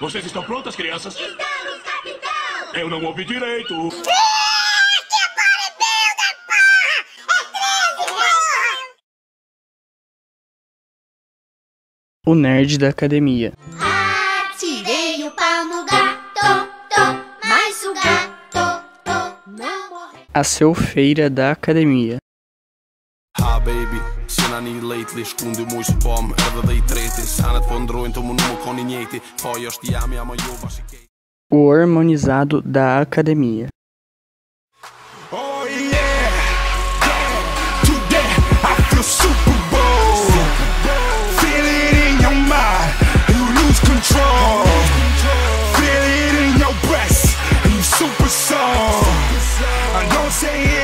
Vocês estão prontas, crianças? Estamos, capitão! Eu não ouvi direito. O nerd da academia. Atirei o pau no gato, tô, mas o gato tô, não morreu. A selfeira da academia. Ha baby, sinani lately Shkundi mu që pom edhe dhe i treti Sanet po ndrojnë të më më koni njeti Faj është jam jam jo bashikej O harmonizado da academia. Oh yeah, yeah Today I feel Super Bowl. Feel it in your mind You lose control. Feel it in your breast you super soul I don't say it